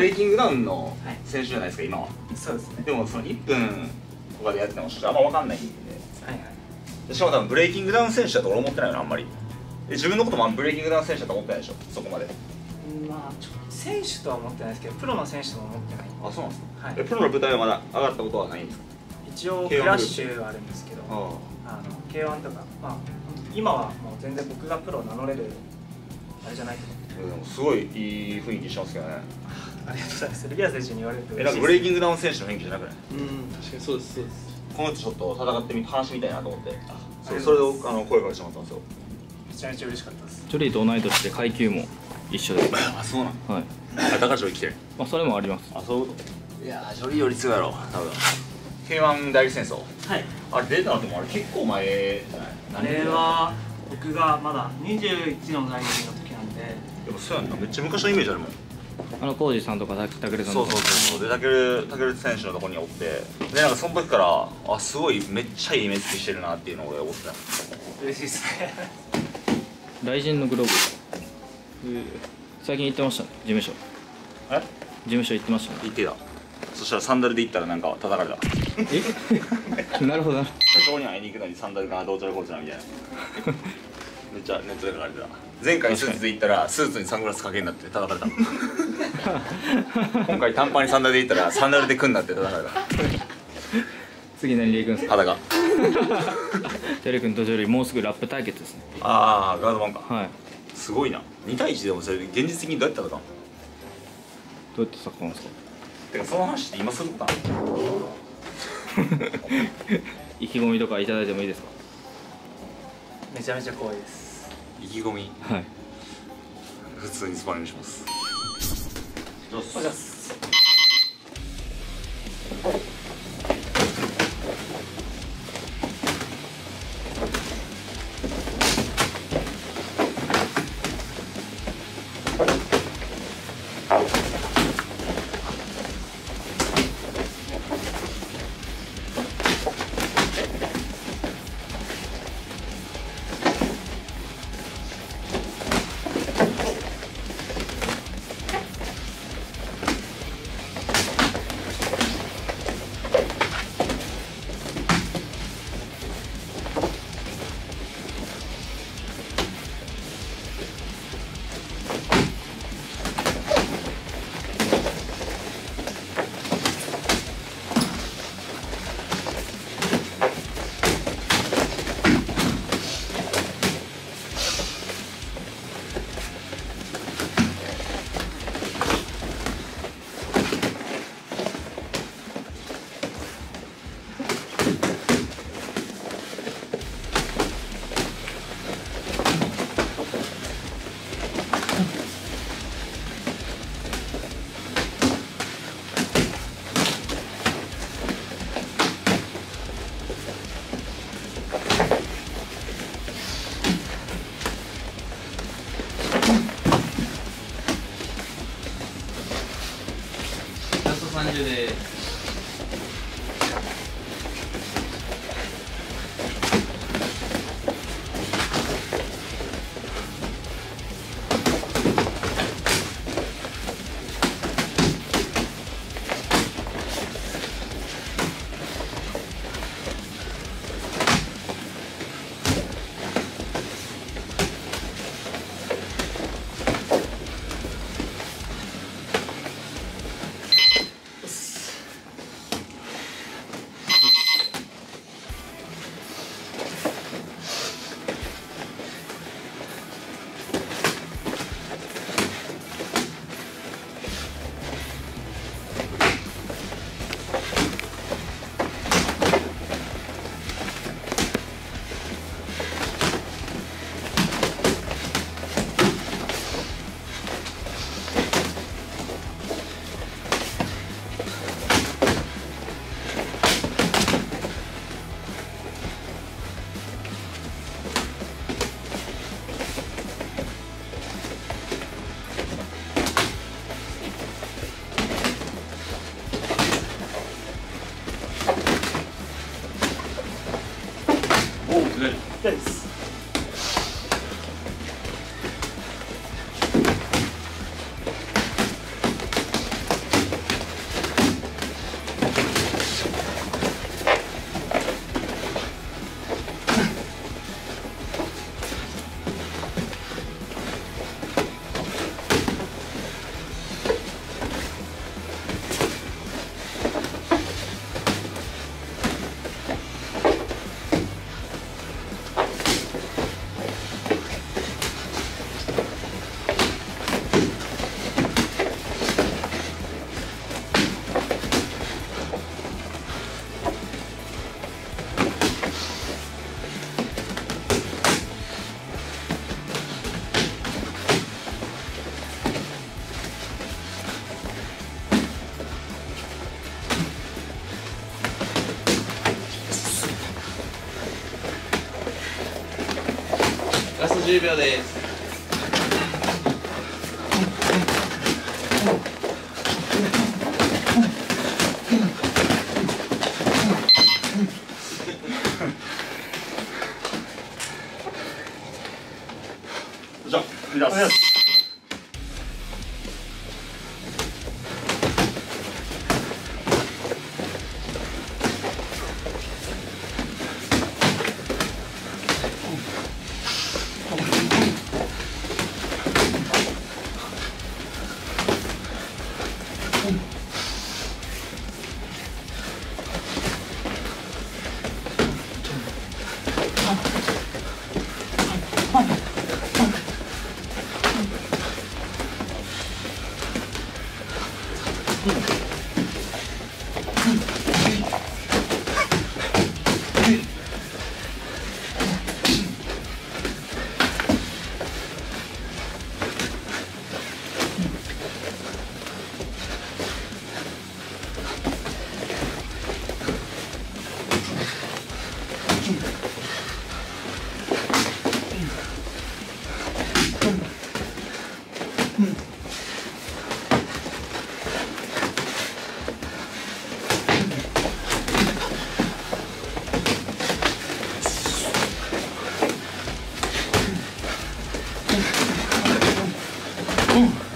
レイキングダウンの選手じゃないですか、今は。そうですね。でもその1分とかでやっててもちょっとあんま分かんないんで。はいはい。しかも多分ブレイキングダウン選手だと俺思ってないよなあんまり。で自分のこともブレイキングダウン選手だと思ってないでしょそこまで。まあちょ選手とは思ってないですけどプロの選手とも思ってない。あそうなんですか、はい。えプロの舞台はまだ上がったことはないんですか？一応 K1 フラッシュはあるんですけどああ。の K1 とかまあ今はもう全然僕がプロを名乗れるあれじゃないと思って。でもすごいいい雰囲気してますけどねありがとうございます。ア選手に言われるとえなんかブレイキングダウン選手の雰囲気じゃなくない？うん確かにそうですそうです。この人ちょっと戦ってみ話してみたいなと思って。そあれそれをあの声かけてもらったんですよ。めちゃめちゃ嬉しかったです。ジョリーと同い年で階級も一緒です。あそうなんはい。あだからジョリー来てる。まあそれもあります。あそういうこと。いやージョリーより強いやろ多分。K1 代理戦争。はい。あれ出たのでもあれ結構前じゃない？あれは僕がまだ21の代理の時なんで。でもそうやんな。めっちゃ昔のイメージあるもんあの浩二さんとかたたけるさんとか。そうそうそうそう。でタケルタケル選手のとこにおって。でなんかその時からあすごいめっちゃいい目つきしてるなっていうのを俺思ってた。嬉しいですね。大臣のグローブ。最近行ってましたね。事務所。え？事務所行ってましたね。言ってた。そしたらサンダルで行ったらなんか叩かれた。え？なるほど。社長に会いに行くのにサンダルがどうちゃらこうちゃらみたいなめっちゃネットで書かれてた前回スーツで行ったらスーツにサングラスかけんなって叩かれた 今回短パンにサンダルで行ったらサンダルで組んなって叩かれた。次何で行くんですか？肌がテレ君とジョリーもうすぐラップ対決ですね。ああガードマンか。はい。すごいな。2対1でもそれ現実的にどうやって戦うの？どうやってサッカーなんですか？てかその話って今するこ 意気込みとかいただいてもいいですか？めちゃめちゃ怖いです意気込み。はい。普通にスパイにします。お願いしますす10秒です。じゃあいきます。あ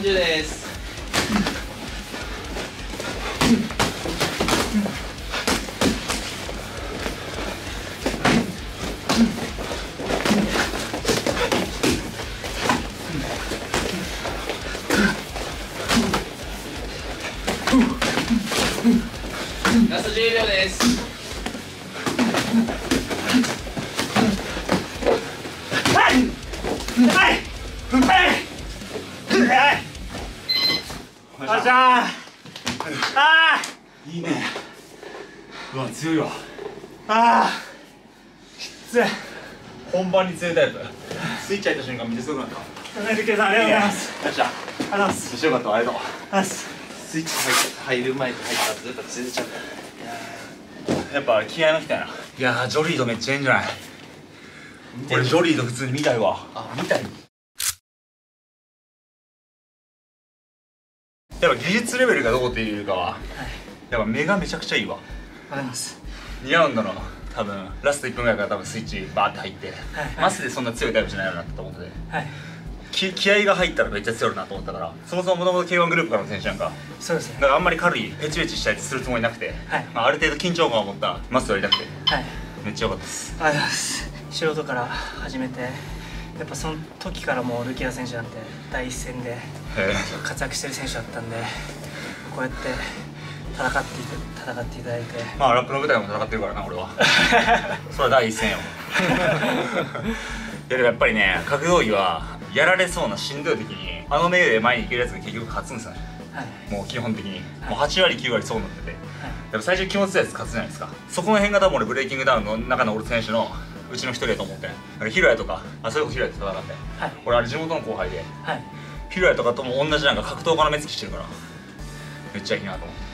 30ですラスト10秒ですあっしゃーあいいねうわ強いわあきつい本番に強いタイプスイッチ入った瞬間めっちゃ強くなった田中圭さんありがとうございますよっしゃありがとうございます面白かったありがとうありがとうございますスイッチ入入る前と入った後絶対連れちゃったやっぱ気合いの人やな。いやージョリードめっちゃいいんじゃない？俺ジョリード普通に見たいわ。あ見たい？やっぱ技術レベルがどこっていうかはやっぱ目がめちゃくちゃいいわ。ありがとうございます。2ラウンドの多分ラスト1分ぐらいから多分スイッチバーって入って、はいマスでそんな強いタイプじゃないよなと思ってて。はいき気合が入ったらめっちゃ強いなと思ったからそもそももともと K1 グループからの選手なんか。そうですね。だからあんまり軽いペチペチしたりするつもりなくて、はい。まあ、ある程度緊張感を持ったマスをやりたくて。はい。めっちゃ良かったです。ありがとうございます。素人から始めてやっぱその時からもうルキア選手なんて第一線でへ活躍してる選手だったんでこうやって戦っていた戦っていただいて。えまあラップの舞台も戦ってるからな俺は。それは第一線よ。いやでもやっぱりね格闘技はやられそうなしんどい時にあの目で前に行けるやつが結局勝つんですよね。はい。もう基本的に。はい。もう8割9割そうなってて。でも最初気持ちいいやつ勝つじゃないですか。そこの辺が多分俺ブレイキングダウンの中の俺選手のうちの一人やと思って。んだからヒロヤとかあそれこそヒロヤと戦って。はい。俺あれ地元の後輩で。はい。ヒロヤとかとも同じなんか格闘家の目つきしてるから。めっちゃいいなと思って。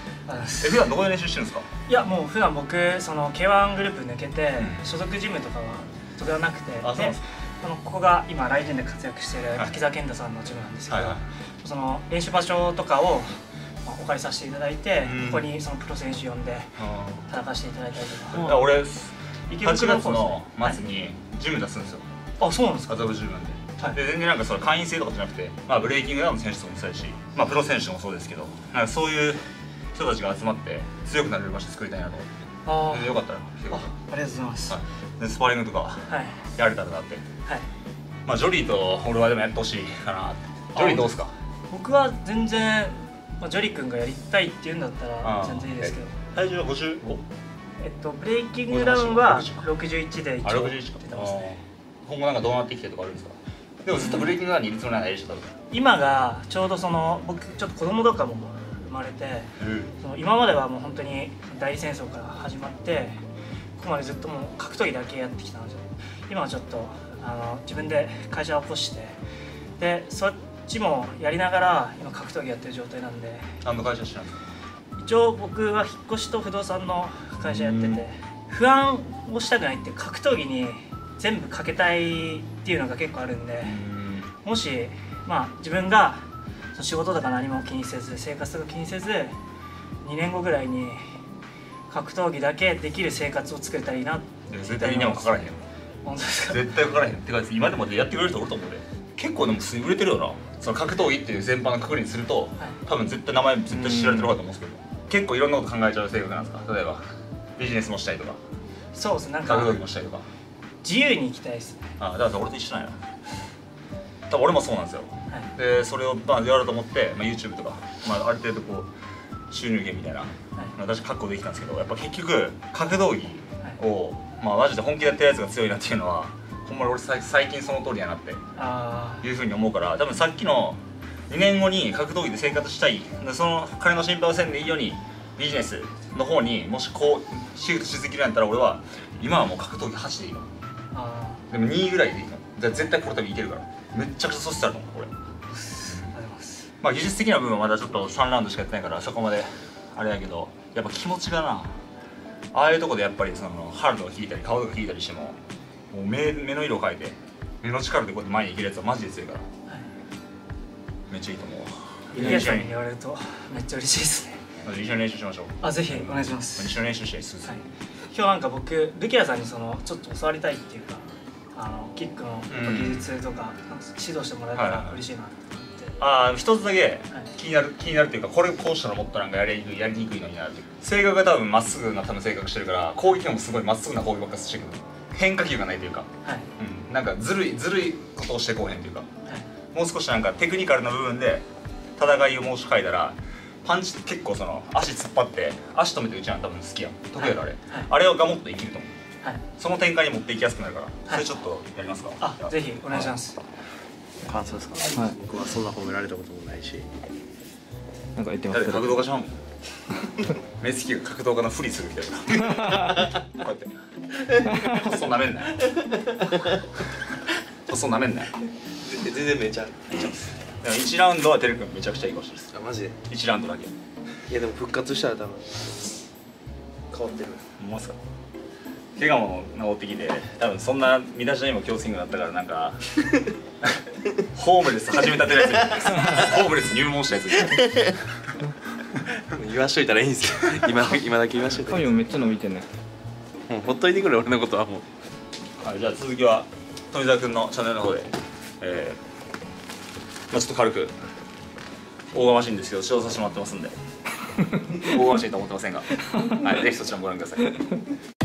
普段どこで練習してるんですか？いやもう普段僕その K1 グループ抜けてうん。所属ジムとかはそれはなくて。あそうなんですあのここが今ライジンで活躍しているはい。滝沢健太さんのジムなんですけど、はいはい。その練習場所とかをまあお借りさせていただいて、うん。ここにそのプロ選手呼んで戦わせていただいたりとか。だから俺8池袋月のはい末にジム出すんですよ。あそうなんですか？麻布十番で,、はい。で全然なんかその会員制とかじゃなくて、まあ、ブレイキングダウンの選手とかもそうやし、まあ、プロ選手もそうですけどなんかそういう人たちが集まって強くなれる場所作りたいなと思ってあよかったらありがとうございます。い、はい、でスパーリングとかはい。やれたらなって。はい。まあジョリーと俺はでもやってほしいかなジョリーどうすか？僕は全然、まあ、ジョリ君がやりたいって言うんだったら全然いいですけど。体重は 55? えっとブレイキングダウンは60 61で一あ応61か。出てますね。今後なんかどうなってきてとかあるんですか？でもずっとブレイキングダウンにいるつもりはないでしょ多分今がちょうどその僕ちょっと子供とかも生まれてその今まではもう本当に大戦争から始まってここまでずっともう格闘技だけやってきたので今はちょっとあの自分で会社を起こしてでそっちもやりながら今格闘技やってる状態なんで。何の会社しんですか一応僕は引っ越しと不動産の会社やってて不安をしたくないって格闘技に全部かけたいっていうのが結構あるんでもしまあ自分が仕事とか何も気にせず生活とか気にせず2年後ぐらいに格闘技だけできる生活を作れたらいいな絶対みんなもかからへんよ。本当ですか絶対かからへんてか今でもやってくれる人おると思うで。結構でも売れてるよな。その格闘技っていう全般のくくりにすると、多分絶対名前絶対知られてるかと思うんですけど。結構いろんなこと考えちゃう性格なんですか？例えばビジネスもしたいとか。そうですなん格闘技かもしたいとか。自由に生きたいですね。あだから俺と一緒なんや多分俺もそうなんですよ。はい。でそれをまあやろうと思って、まあ、YouTube とか、まあ、ある程度こう収入源みたいな、まあ、私確保できたんですけどやっぱ結局格闘技を、まあ、マジで本気でやってるやつが強いなっていうのはほんまに俺さ最近その通りやなってあいうふうに思うから多分さっきの2年後に格闘技で生活したいでその金の心配をせんでいいようにビジネスの方にもしこうシフトし続けるんやったら俺は今はもう格闘技8でいいのでも2位ぐらいでいいの。じゃあ絶対これ多分いけるから。めっちゃくちゃ素質あると思うこれまあ技術的な部分はまだちょっと3ラウンドしかやってないからそこまであれやけどやっぱ気持ちがな。ああいうとこでやっぱりその腹とか引いたり顔とか引いたりしてももう目目の色を変えて目の力でこうやって前に行けるやつはマジで強いから。はいめっちゃいいと思う。ゆりやさんに言われるとめっちゃ嬉しいですね。まず一緒に練習しましょう。あぜひお願いします。一緒に練習したいです、はい、今日なんか僕ルキアさんにそのちょっと教わりたいっていうかあのキックの技術とか指導してもらえたはいはいはい。ら嬉しいなって、ああ一つだけ気になる気になるっていうかこれこうしたらもっとなんかやりにくいやりにくいのになって。性格が多分まっすぐな多分性格してるから攻撃もすごいまっすぐな攻撃ばっかしてくる変化球がないというか、はい。うん、なんかずるいずるいことをしてこうへんというか。はい。もう少しなんかテクニカルな部分で戦いを申し書いたらパンチって結構その足突っ張って足止めて打ちなん多分好きやん得意やろあれ、はい。あれがもっと生きると思うはい。その展開に持っていきやすくなるから、い。それちょっとやりますか。あぜひお願いします。感想ですか、はい僕はそんな褒められたこともないし。なんか言ってまだってす？けど格闘家じゃん？もん目つきが格闘家のふりするみたいな。こうやって。細なめんなよ。細なめんなよ。全然めちゃでも1ラウンドはてるくんめちゃくちゃいいかもしれないです。あマジで？1ラウンドだけ。いやでも復活したら多分変わってる。思いますか？怪我も治ってきて多分そんな身だしなみも強スイングだったからなんか ホームレス始めたてるやつ。ホームレス入門したやつ。言わしといたらいいんですよ。今今だけ言わしといたらいい髪もめっちゃ伸びてんねもうほっといてくれ俺のことはもう。はい、じゃあ続きは富澤君のチャンネルの方で、えーまあ、ちょっと軽く大釜シーンですけど指導させてもらってますんで。大釜シーンと思ってませんが、はい、ぜひそちらもご覧ください